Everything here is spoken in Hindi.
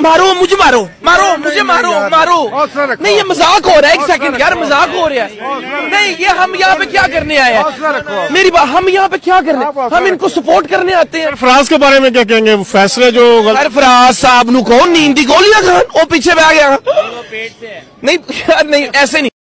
मारो मुझे मारो। मारो मुझे मारो मारो। नहीं ये मज़ाक हो रहा है एक सेकंड यार मज़ाक हो रहा है। नहीं ये हम यहाँ पे क्या करने आए हैं? मेरी बात हम यहाँ पे क्या करने हम इनको सपोर्ट करने आते हैं। फ्रांस के बारे में क्या कहेंगे? फैसले जो गलत सरफराज साहब नु कौन नींद दी गोलियाँ खान। वो पीछे बह गया। नहीं यार नहीं ऐसे नहीं।